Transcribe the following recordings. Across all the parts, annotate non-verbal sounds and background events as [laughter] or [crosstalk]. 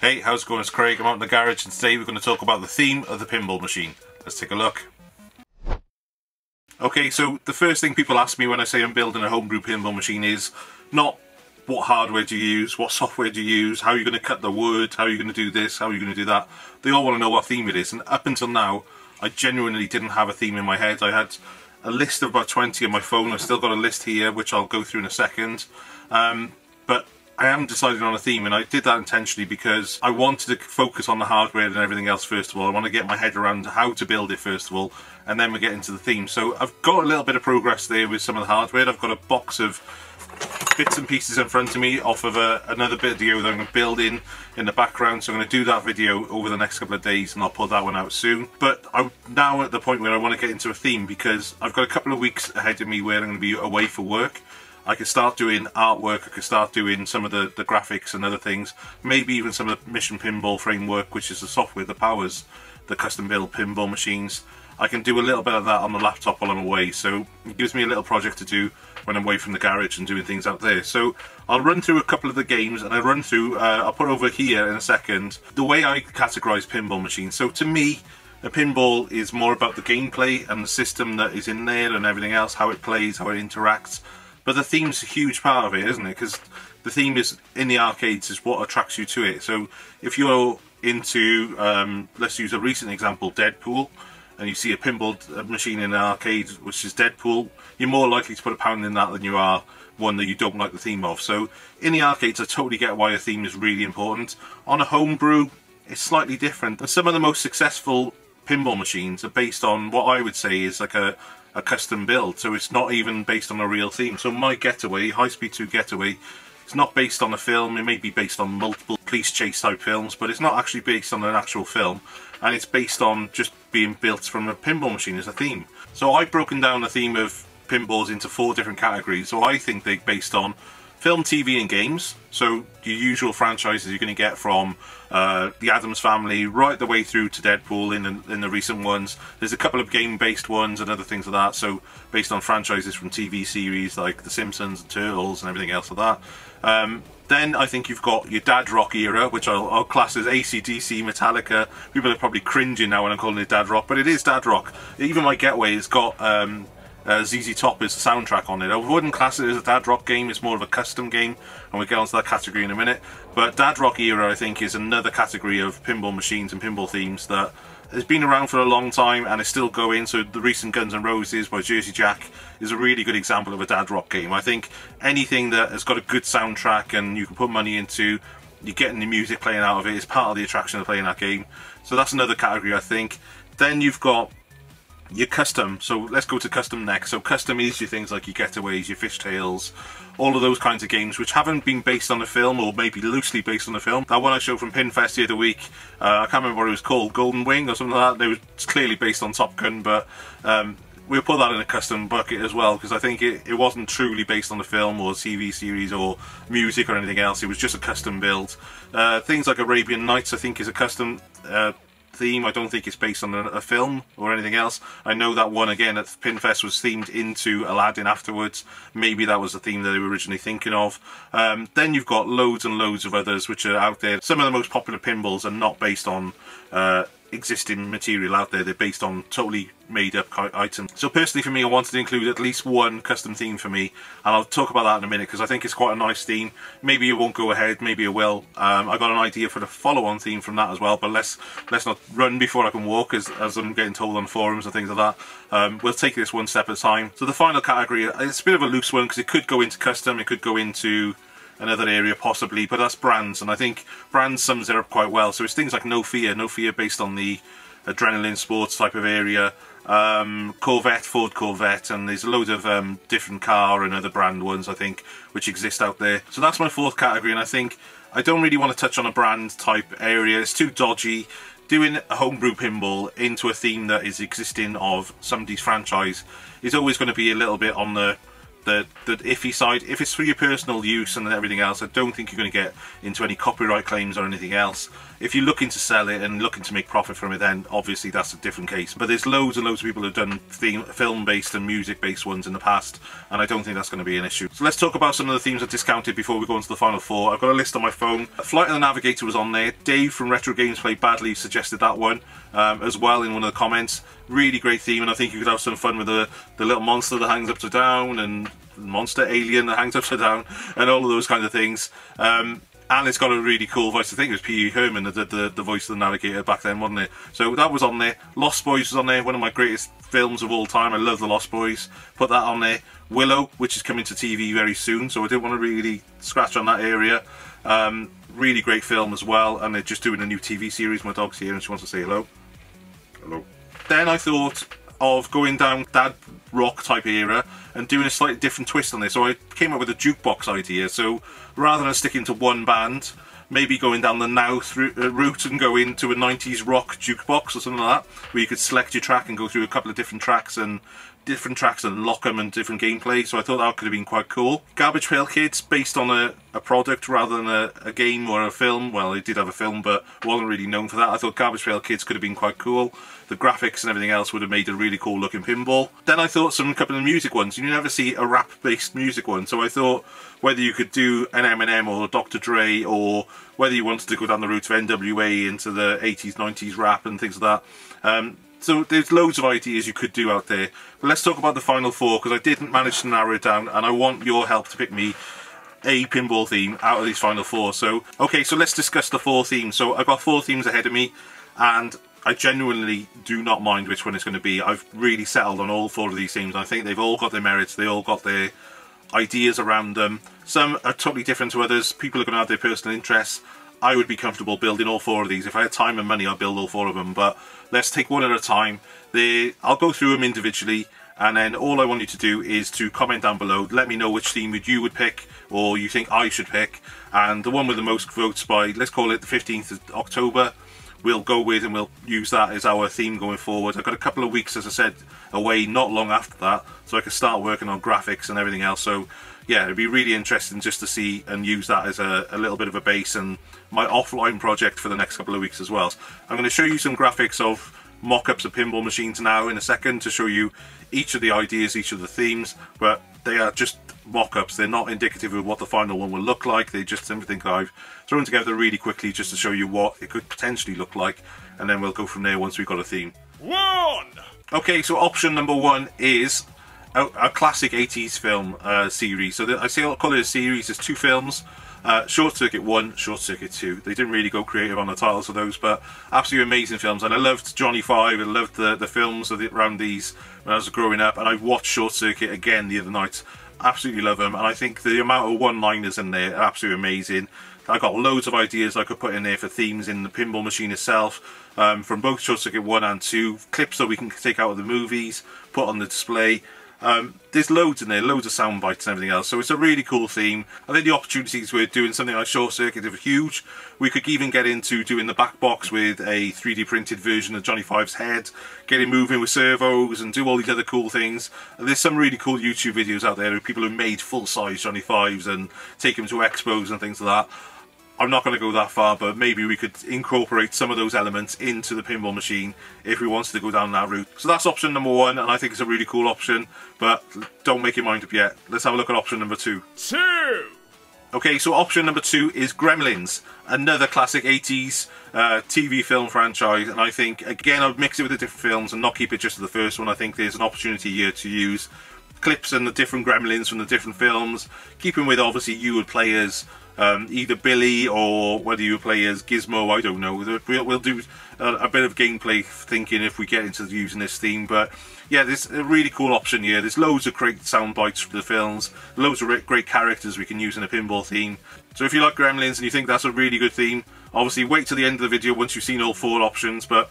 Hey, how's it going? It's Craig. I'm out in the garage and today we're going to talk about the theme of the pinball machine. Let's take a look. Okay, so the first thing people ask me when I say I'm building a homebrew pinball machine is not what hardware do you use, what software do you use, how are you going to cut the wood, how are you going to do this, how are you going to do that. They all want to know what theme it is and up until now I genuinely didn't have a theme in my head. I had a list of about 20 on my phone. I've still got a list here which I'll go through in a second. Um, but I haven't decided on a theme and I did that intentionally because I wanted to focus on the hardware and everything else first of all. I want to get my head around how to build it first of all and then we get into the theme. So I've got a little bit of progress there with some of the hardware. I've got a box of bits and pieces in front of me off of a, another video that I'm going to build in in the background so I'm going to do that video over the next couple of days and I'll put that one out soon but I'm now at the point where I want to get into a theme because I've got a couple of weeks ahead of me where I'm going to be away for work I could start doing artwork, I could start doing some of the, the graphics and other things, maybe even some of the Mission Pinball framework, which is the software that powers the custom built pinball machines. I can do a little bit of that on the laptop while I'm away, so it gives me a little project to do when I'm away from the garage and doing things out there. So I'll run through a couple of the games and I run through, uh, I'll put over here in a second, the way I categorize pinball machines. So to me, a pinball is more about the gameplay and the system that is in there and everything else, how it plays, how it interacts. But the theme's a huge part of it, isn't it? Because the theme is in the arcades is what attracts you to it. So if you're into, um, let's use a recent example, Deadpool, and you see a pinball machine in an arcade which is Deadpool, you're more likely to put a pound in that than you are one that you don't like the theme of. So in the arcades I totally get why a theme is really important. On a homebrew it's slightly different. And some of the most successful pinball machines are based on what I would say is like a a custom build, so it's not even based on a real theme. So my Getaway, High Speed 2 Getaway, it's not based on a film, it may be based on multiple police chase type films, but it's not actually based on an actual film, and it's based on just being built from a pinball machine as a theme. So I've broken down the theme of pinballs into four different categories, so I think they're based on film, TV and games. So your usual franchises you're going to get from uh, the Addams Family right the way through to Deadpool in the, in the recent ones. There's a couple of game-based ones and other things like that. So based on franchises from TV series like The Simpsons, and Turtles, and everything else like that. Um, then I think you've got your dad rock era, which I'll, I'll, class as ACDC, Metallica. People are probably cringing now when I'm calling it dad rock, but it is dad rock. Even my Getaway has got um, uh, ZZ Top is the soundtrack on it. I wouldn't class it as a dad rock game, it's more of a custom game, and we'll get onto that category in a minute. But dad rock era, I think, is another category of pinball machines and pinball themes that has been around for a long time and is still going. So the recent Guns N' Roses by Jersey Jack is a really good example of a dad rock game. I think anything that has got a good soundtrack and you can put money into, you're getting the music playing out of it is part of the attraction of playing that game. So that's another category, I think. Then you've got your custom. So let's go to custom next. So custom is your things like your getaways, your fishtails, all of those kinds of games which haven't been based on a film or maybe loosely based on a film. That one I showed from Pinfest the other week, uh, I can't remember what it was called, Golden Wing or something like that. It was clearly based on Top Gun, but um, we'll put that in a custom bucket as well because I think it, it wasn't truly based on a film or TV series or music or anything else. It was just a custom build. Uh, things like Arabian Nights I think is a custom uh, theme. I don't think it's based on a, film or anything else. I know that one again at Pinfest was themed into Aladdin afterwards. Maybe that was the theme that they were originally thinking of. Um, then you've got loads and loads of others which are out there. Some of the most popular pinballs are not based on uh, existing material out there. They're based on totally made up items. So personally for me I wanted to include at least one custom theme for me and I'll talk about that in a minute because I think it's quite a nice theme. Maybe it won't go ahead, maybe it will. Um, I got an idea for the follow-on theme from that as well but let's let's not run before I can walk as, as I'm getting told on forums and things like that. Um, we'll take this one step at a time. So the final category, it's a bit of a loose one because it could go into custom, it could go into another area possibly, but that's brands, and I think brands sums it up quite well. So it's things like No Fear, No Fear based on the adrenaline sports type of area, um, Corvette, Ford Corvette, and there's a load of um, different car and other brand ones, I think, which exist out there. So that's my fourth category, and I think I don't really want to touch on a brand type area. It's too dodgy. Doing a homebrew pinball into a theme that is existing of somebody's franchise is always going to be a little bit on the the iffy side. If it's for your personal use and everything else, I don't think you're going to get into any copyright claims or anything else. If you're looking to sell it and looking to make profit from it, then obviously that's a different case. But there's loads and loads of people who've done theme, film-based and music-based ones in the past, and I don't think that's going to be an issue. So let's talk about some of the themes I discounted before we go into the final four. I've got a list on my phone. Flight of the Navigator was on there. Dave from Retro Games Play Badly suggested that one um, as well in one of the comments. Really great theme, and I think you could have some fun with the, the little monster that hangs upside down and monster alien that hangs upside down and all of those kind of things. Um, and it's got a really cool voice. I think it was Pee Herman that did the, the voice of the navigator back then, wasn't it? So that was on there. Lost Boys was on there, one of my greatest films of all time. I love The Lost Boys. Put that on there. Willow, which is coming to TV very soon, so I didn't want to really scratch on that area. Um, really great film as well, and they're just doing a new TV series. My dog's here and she wants to say hello. Hello. Then I thought of going down that rock type era and doing a slightly different twist on this. So I came up with a jukebox idea. So rather than sticking to one band, maybe going down the now through, uh, route and go into a 90s rock jukebox or something like that, where you could select your track and go through a couple of different tracks and different tracks and lock them and different gameplay, so I thought that could have been quite cool. Garbage Pail Kids, based on a, a product rather than a, a, game or a film. Well, it did have a film, but wasn't really known for that. I thought Garbage Pail Kids could have been quite cool. The graphics and everything else would have made a really cool looking pinball. Then I thought some couple of music ones. You never see a rap-based music one, so I thought whether you could do an Eminem or Dr. Dre, or whether you wanted to go down the route of NWA into the 80s, 90s rap and things like that. Um, so there's loads of ideas you could do out there. But let's talk about the final four because I didn't manage to narrow it down and I want your help to pick me a pinball theme out of these final four. So, okay, so let's discuss the four themes. So I've got four themes ahead of me and I genuinely do not mind which one it's going to be. I've really settled on all four of these themes. I think they've all got their merits. They all got their ideas around them. Some are totally different to others. People are going to have their personal interests. I would be comfortable building all four of these. If I had time and money, I'd build all four of them. But let's take one at a time. They, I'll go through them individually. And then all I want you to do is to comment down below. Let me know which theme would you would pick or you think I should pick. And the one with the most votes by, let's call it the 15th of October, we'll go with and we'll use that as our theme going forward. I've got a couple of weeks, as I said, away not long after that. So I can start working on graphics and everything else. So yeah, it'd be really interesting just to see and use that as a, a little bit of a base and my offline project for the next couple of weeks as well. I'm going to show you some graphics of mock-ups of pinball machines now in a second to show you each of the ideas, each of the themes, but they are just mock-ups. They're not indicative of what the final one will look like. They're just something I've thrown together really quickly just to show you what it could potentially look like, and then we'll go from there once we've got a theme. One! Okay, so option number one is a, classic 80s film uh, series. So I say I'll call it a series. There's two films. Uh, Short Circuit 1, Short Circuit 2. They didn't really go creative on the titles of those, but absolutely amazing films. And I loved Johnny Five, I loved the, the films the, around these when I was growing up. And I watched Short Circuit again the other night. Absolutely love them. And I think the amount of one-liners in there are absolutely amazing. I got loads of ideas I could put in there for themes in the pinball machine itself, um, from both Short Circuit 1 and 2, clips that we can take out of the movies, put on the display, um, there's loads in there, loads of sound bites and everything else, so it's a really cool theme. I think the opportunities with doing something like Short Circuit are huge. We could even get into doing the back box with a 3D printed version of Johnny Five's head, getting moving with servos and do all these other cool things. And there's some really cool YouTube videos out there of people who made full-size Johnny Fives and take them to expos and things like that. I'm not going to go that far, but maybe we could incorporate some of those elements into the pinball machine if we wanted to go down that route. So that's option number one, and I think it's a really cool option, but don't make your mind up yet. Let's have a look at option number two. Two! Okay, so option number two is Gremlins, another classic 80s uh, TV film franchise, and I think, again, I'd mix it with the different films and not keep it just to the first one. I think there's an opportunity here to use clips and the different gremlins from the different films, keeping with obviously you would play as um, either Billy or whether you play as Gizmo, I don't know. We'll, we'll do a, a, bit of gameplay thinking if we get into using this theme, but yeah, there's a really cool option here. There's loads of great sound bites from the films, loads of great characters we can use in a pinball theme. So if you like Gremlins and you think that's a really good theme, obviously wait till the end of the video once you've seen all four options, but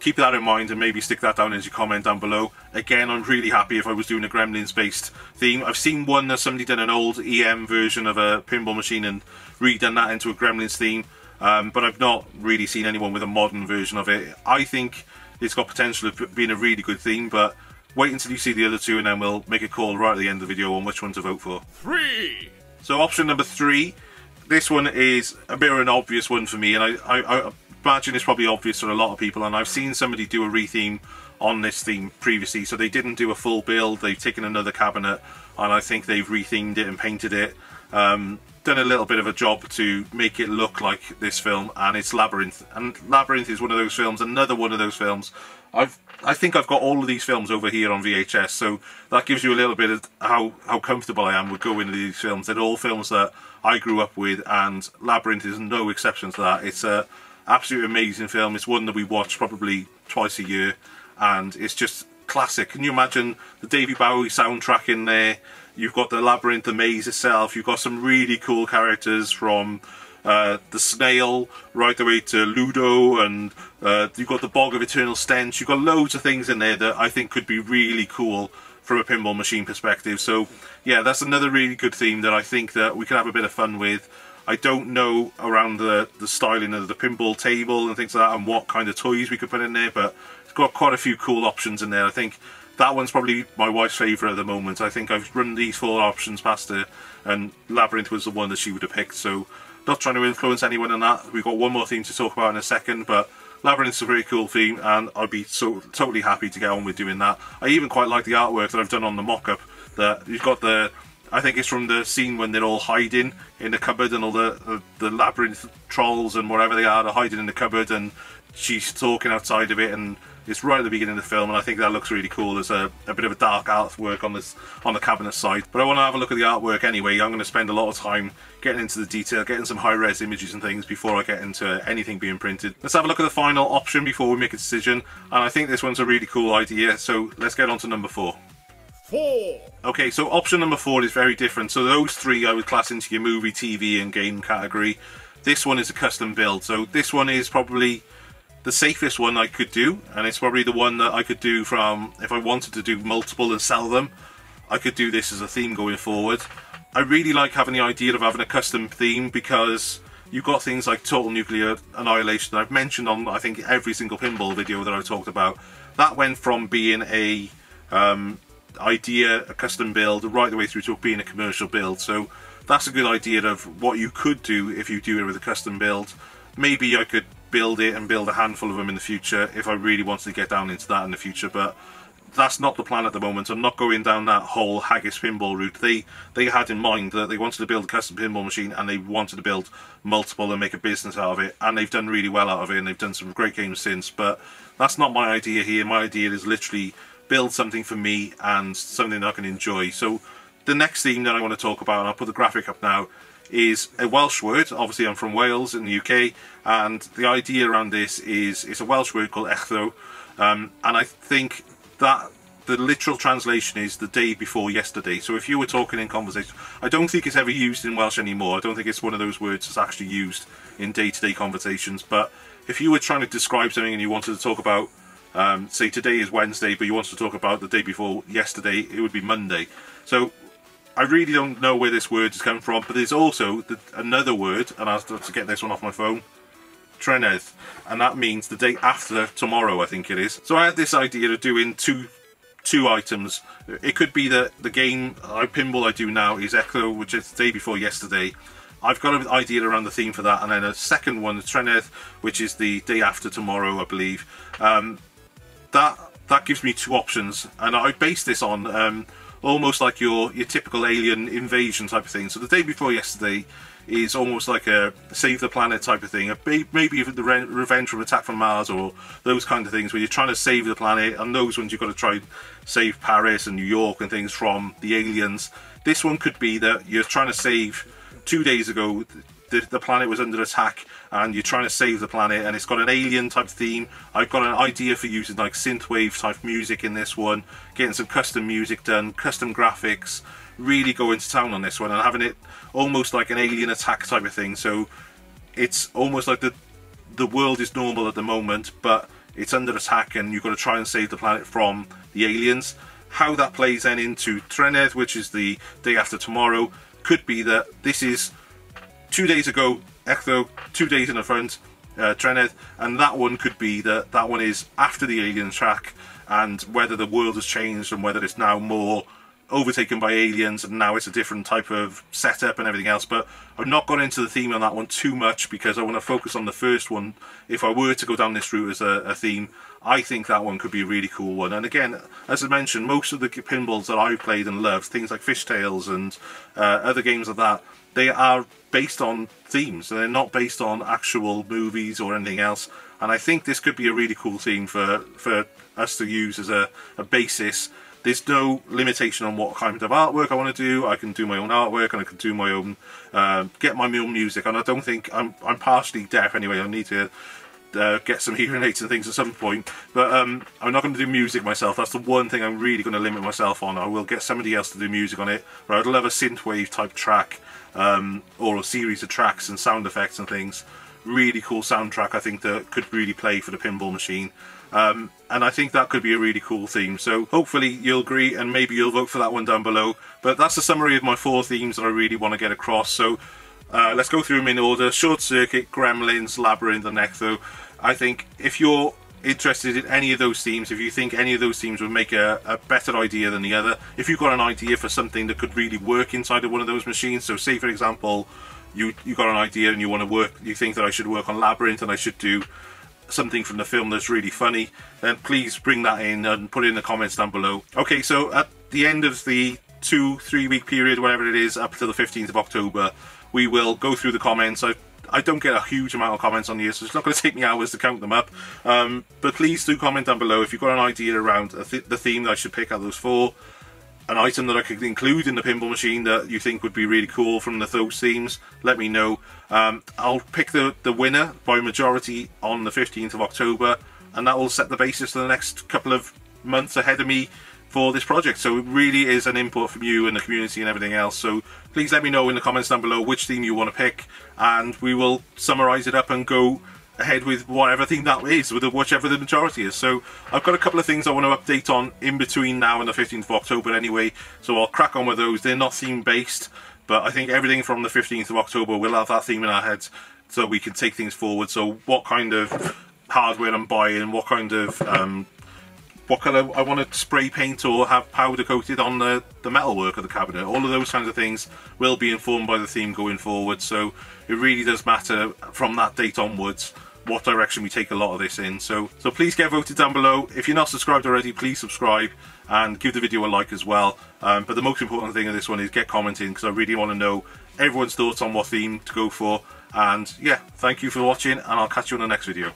keep that in mind and maybe stick that down as your comment down below. Again, I'm really happy if I was doing a Gremlins based theme. I've seen one that somebody done an old EM version of a pinball machine and redone that into a Gremlins theme, um, but I've not really seen anyone with a modern version of it. I think it's got potential of being a really good theme, but wait until you see the other two and then we'll make a call right at the end of the video on which one to vote for. Three. So option number three, this one is a bit of an obvious one for me and I, I, I imagine it's probably obvious for a lot of people and I've seen somebody do a retheme on this theme previously. So they didn't do a full build they've taken another cabinet and I think they've rethemed it and painted it. Um, done a little bit of a job to make it look like this film and it's Labyrinth and Labyrinth is one of those films another one of those films. I've I think I've got all of these films over here on VHS so that gives you a little bit of how how comfortable I am with going to these films. They're all films that I grew up with and Labyrinth is no exception to that. It's a absolutely amazing film it's one that we watch probably twice a year and it's just classic. Can you imagine the David Bowie soundtrack in there? You've got the Labyrinth, the maze itself. You've got some really cool characters from uh, the snail right the way to Ludo, and uh, you've got the Bog of Eternal Stench. You've got loads of things in there that I think could be really cool from a pinball machine perspective. So yeah, that's another really good theme that I think that we can have a bit of fun with. I don't know around the, the styling of the pinball table and things like that and what kind of toys we could put in there, but it's got quite a few cool options in there. I think that one's probably my wife's favourite at the moment. I think I've run these four options past her, and Labyrinth was the one that she would have picked. So, not trying to influence anyone on that. We've got one more theme to talk about in a second, but Labyrinth's a very cool theme, and I'd be so totally happy to get on with doing that. I even quite like the artwork that I've done on the mock-up. That you've got the, I think it's from the scene when they're all hiding in the cupboard, and all the the, the labyrinth trolls and whatever they are, are hiding in the cupboard, and she's talking outside of it, and it's right at the beginning of the film, and I think that looks really cool. There's a, a bit of a dark artwork on this on the cabinet side, but I want to have a look at the artwork anyway. I'm going to spend a lot of time getting into the detail, getting some high-res images and things before I get into anything being printed. Let's have a look at the final option before we make a decision, and I think this one's a really cool idea. So let's get on to number four. Four. Okay, so option number four is very different. So those three I would class into your movie, TV, and game category. This one is a custom build. So this one is probably the safest one I could do, and it's probably the one that I could do from, if I wanted to do multiple and sell them, I could do this as a theme going forward. I really like having the idea of having a custom theme because you've got things like Total Nuclear Annihilation I've mentioned on I think every single pinball video that I've talked about. That went from being a um, idea, a custom build, right the way through to being a commercial build. So that's a good idea of what you could do if you do it with a custom build. Maybe I could build it and build a handful of them in the future if I really wanted to get down into that in the future but that's not the plan at the moment. I'm not going down that whole Haggis pinball route. They they had in mind that they wanted to build a custom pinball machine and they wanted to build multiple and make a business out of it and they've done really well out of it and they've done some great games since but that's not my idea here. My idea is literally build something for me and something that I can enjoy. So the next theme that I want to talk about and I'll put the graphic up now is a Welsh word. Obviously, I'm from Wales in the UK, and the idea around this is it's a Welsh word called Echddoe, um, and I think that the literal translation is the day before yesterday. So if you were talking in conversation, I don't think it's ever used in Welsh anymore. I don't think it's one of those words that's actually used in day-to-day -day conversations. But if you were trying to describe something and you wanted to talk about, um, say today is Wednesday, but you wanted to talk about the day before yesterday, it would be Monday. So I really don't know where this word is coming from, but there's also the, another word, and I'll have to get this one off my phone, Trennydd, and that means the day after tomorrow, I think it is. So I had this idea of doing two two items. It could be that the game I pinball I do now is Echddoe, which is the day before yesterday. I've got an idea around the theme for that, and then a second one, Trennydd, which is the day after tomorrow, I believe. Um, that that gives me two options, and I base this on um, almost like your your typical alien invasion type of thing. So the day before yesterday is almost like a save the planet type of thing. Maybe even the re revenge from attack from Mars or those kind of things where you're trying to save the planet. And those ones you've got to try and save Paris and New York and things from the aliens. This one could be that you're trying to save two days ago the, the planet was under attack and you're trying to save the planet and it's got an alien type theme. I've got an idea for using like synthwave type music in this one, getting some custom music done, custom graphics, really going to town on this one and having it almost like an alien attack type of thing. So it's almost like the the world is normal at the moment, but it's under attack and you've got to try and save the planet from the aliens. How that plays then into Trydydd, which is the day after tomorrow, could be that this is two days ago, Echddoe, two days in the front, uh, Trydydd, and that one could be that that one is after the alien track, and whether the world has changed and whether it's now more overtaken by aliens and now it's a different type of setup and everything else but I've not gone into the theme on that one too much because I want to focus on the first one. If I were to go down this route as a, a theme I think that one could be a really cool one. And again as I mentioned most of the pinballs that I've played and loved things like Fish Tales and uh, other games like that they are based on themes. They're not based on actual movies or anything else. And I think this could be a really cool theme for for us to use as a, a basis there's no limitation on what kind of artwork I want to do. I can do my own artwork and I can do my own, uh, get my own music. And I don't think, I'm, I'm partially deaf anyway, I need to uh, get some [laughs] hearing aids and things at some point. But um, I'm not going to do music myself. That's the one thing I'm really going to limit myself on. I will get somebody else to do music on it. But I'd love a synthwave type track um, or a series of tracks and sound effects and things. Really cool soundtrack I think that could really play for the pinball machine. Um, and I think that could be a really cool theme. So hopefully you'll agree and maybe you'll vote for that one down below. But that's a summary of my four themes that I really want to get across. So uh, let's go through them in order. Short Circuit, Gremlins, Labyrinth and Echddoe. I think if you're interested in any of those themes, if you think any of those themes would make a, a, better idea than the other, if you've got an idea for something that could really work inside of one of those machines, so say for example, you you got an idea and you want to work, you think that I should work on Labyrinth and I should do something from the film that's really funny, then please bring that in and put it in the comments down below. Okay, so at the end of the two, three week period, whatever it is, up to the 15th of October, we will go through the comments. I, I don't get a huge amount of comments on here, so it's not going [laughs] to take me hours to count them up. Um, but please do comment down below if you've got an idea around th the theme that I should pick out of those four an item that I could include in the pinball machine that you think would be really cool from the those themes, let me know. Um, I'll pick the, the winner by majority on the 15th of October, and that will set the basis for the next couple of months ahead of me for this project. So it really is an input from you and the community and everything else. So please let me know in the comments down below which theme you want to pick, and we will summarize it up and go ahead with whatever thing that is, with whichever the majority is. So I've got a couple of things I want to update on in between now and the 15th of October anyway, so I'll crack on with those. They're not theme based, but I think everything from the 15th of October will have that theme in our heads so we can take things forward. So what kind of hardware I'm buying, what kind of um, what colour I want to spray paint or have powder coated on the, the metalwork of the cabinet. All of those kinds of things will be informed by the theme going forward, so it really does matter from that date onwards what direction we take a lot of this in. So, so please get voted down below. If you're not subscribed already, please subscribe and give the video a like as well. Um, but the most important thing of this one is get commenting because I really want to know everyone's thoughts on what theme to go for. And yeah, thank you for watching and I'll catch you on the next video.